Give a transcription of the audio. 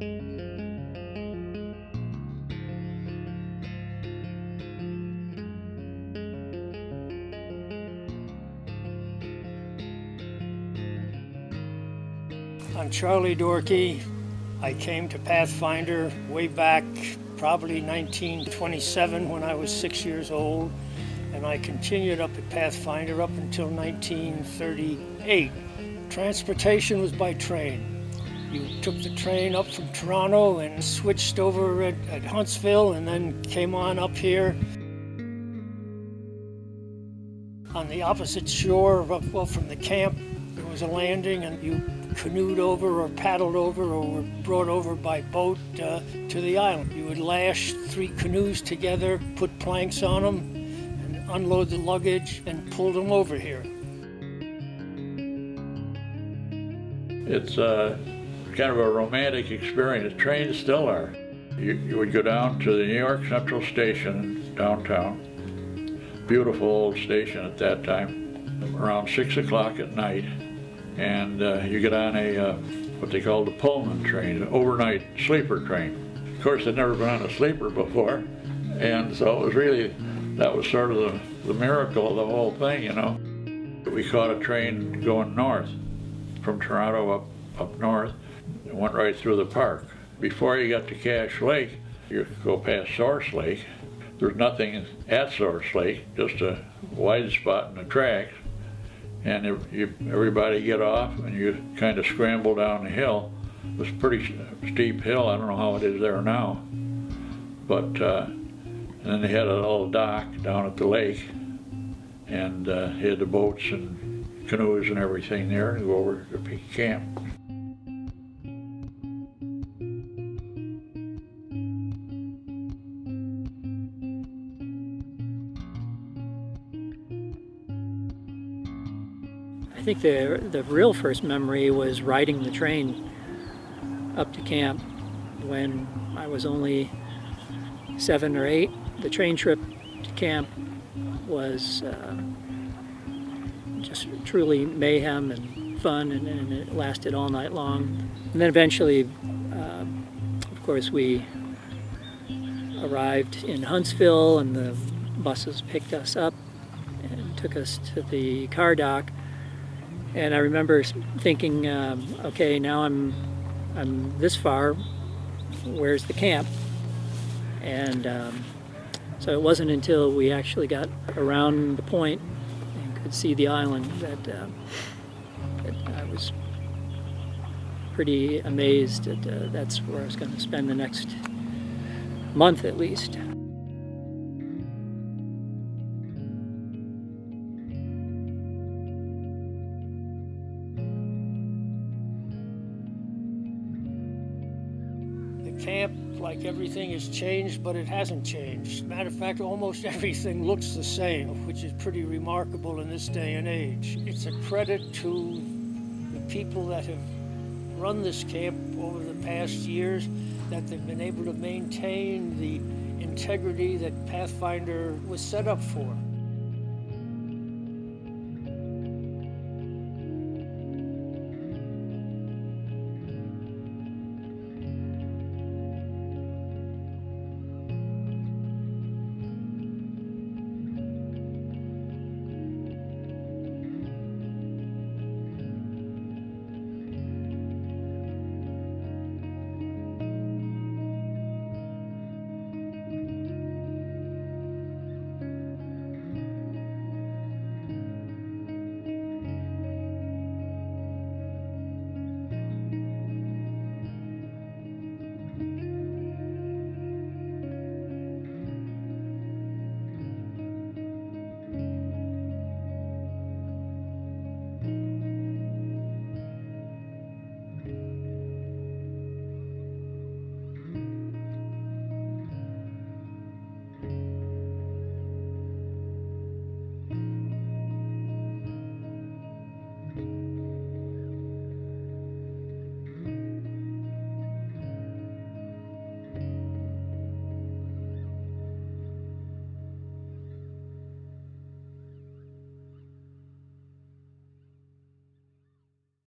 I'm Charlie Dorkey. I came to Pathfinder way back, probably 1927 when I was six years old, and I continued up at Pathfinder up until 1938. Transportation was by train. You took the train up from Toronto and switched over at, at Huntsville and then came on up here on the opposite shore, of, well, from the camp, there was a landing and you canoed over or paddled over or were brought over by boat uh, to the island. You would lash three canoes together, put planks on them, and unload the luggage and pull them over here. It's uh, kind of a romantic experience. Trains still are. You, you would go down to the New York Central Station downtown. Beautiful old station at that time. Around 6 o'clock at night, and uh, you get on a uh, what they call the Pullman train, an overnight sleeper train. Of course, I'd never been on a sleeper before, and so it was really that was sort of the, the miracle of the whole thing, you know. We caught a train going north from Toronto up up north, and went right through the park. Before you got to Cache Lake, you go past Source Lake. There's nothing at Source Lake, just a wide spot in the tracks and you, everybody get off and you kind of scramble down the hill. It was a pretty steep hill. I don't know how it is there now. But uh, then they had a little dock down at the lake and uh, had the boats and canoes and everything there and go over to Peak Camp. Think the, the real first memory was riding the train up to camp when I was only seven or eight. The train trip to camp was uh, just truly mayhem and fun and, and, it lasted all night long. And then eventually, uh, of course, we arrived in Huntsville and the buses picked us up and took us to the car dock. And I remember thinking, um, okay, now I'm, I'm this far, where's the camp? And um, so it wasn't until we actually got around the point and could see the island that, uh, that I was pretty amazed that uh, that's where I was going to spend the next month at least. Camp, like everything, has changed, but it hasn't changed. Matter of fact, almost everything looks the same, which is pretty remarkable in this day and age. It's a credit to the people that have run this camp over the past years that they've been able to maintain the integrity that Pathfinder was set up for.